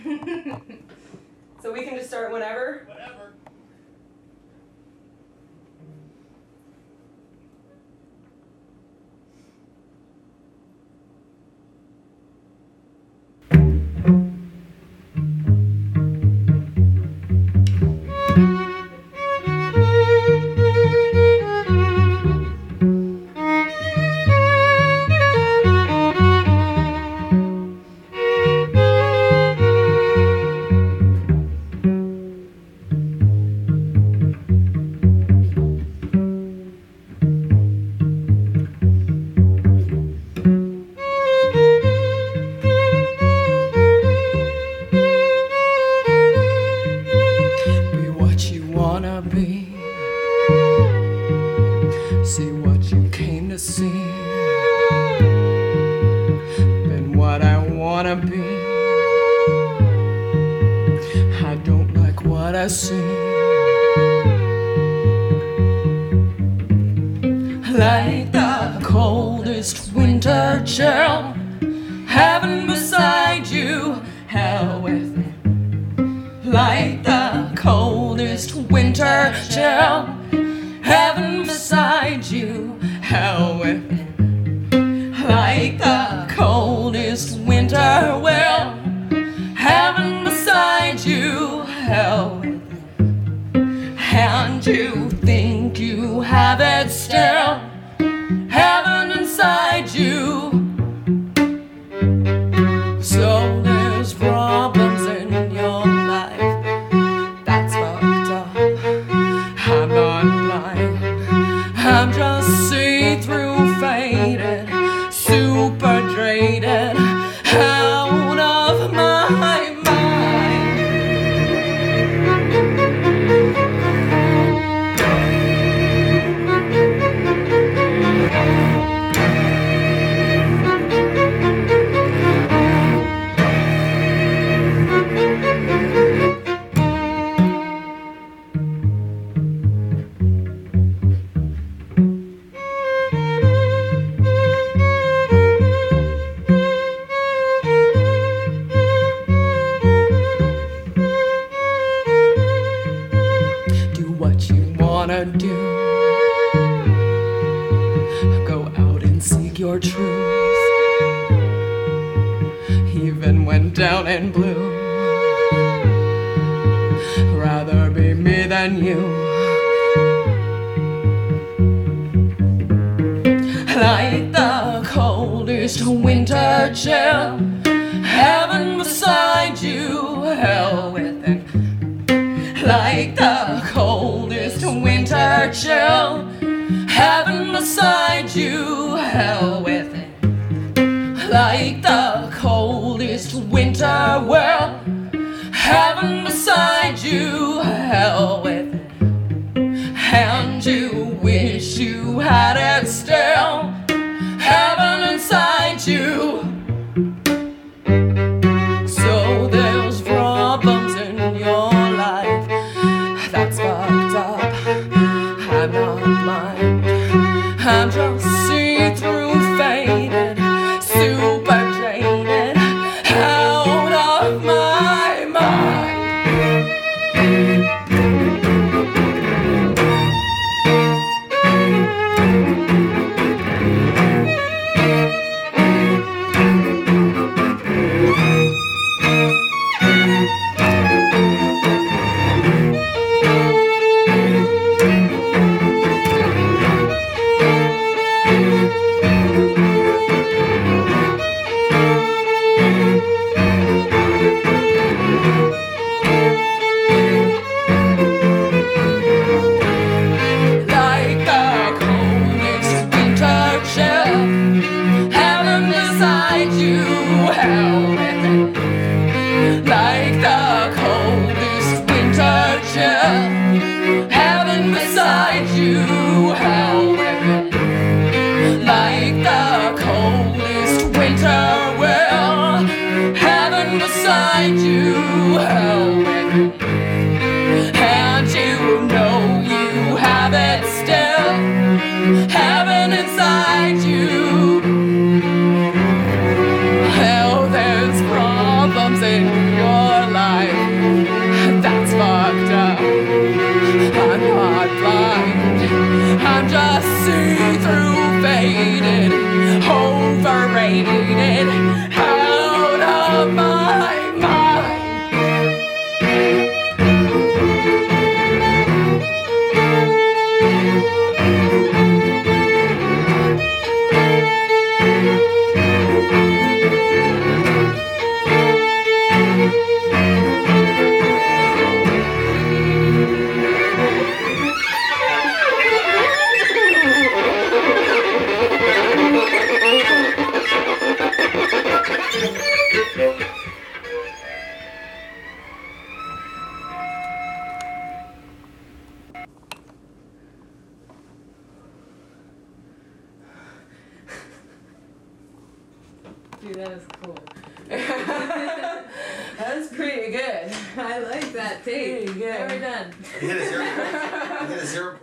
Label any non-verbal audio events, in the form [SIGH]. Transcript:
[LAUGHS] so we can just start whenever? Wanna be. I don't like what I see. Like the coldest winter chill. Heaven beside you, hell with me like the coldest winter chill. See through your truth. Even when down and blue. Rather be me than you. Like the coldest winter chill. Heaven beside you, hell within like the coldest winter chill. Heaven beside you, hell with it. Like the coldest winter world. Heaven beside you, hell with it. And you wish you had it still. Heaven inside you. Blind. I'm just see through overrated. Dude, that is cool. [LAUGHS] That's pretty good. I like that tape. Pretty good. Never done. You hit a zero. you hit a zero